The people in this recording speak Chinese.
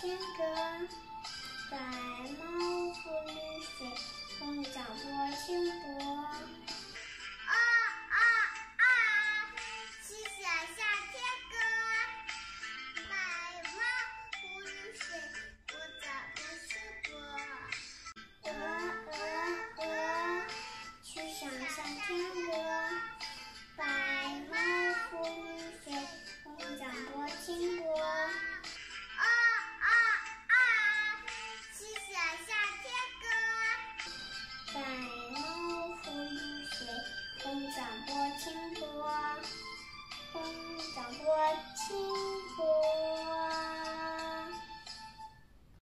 天歌白毛浮绿水红掌拨清波清波，风掌波清。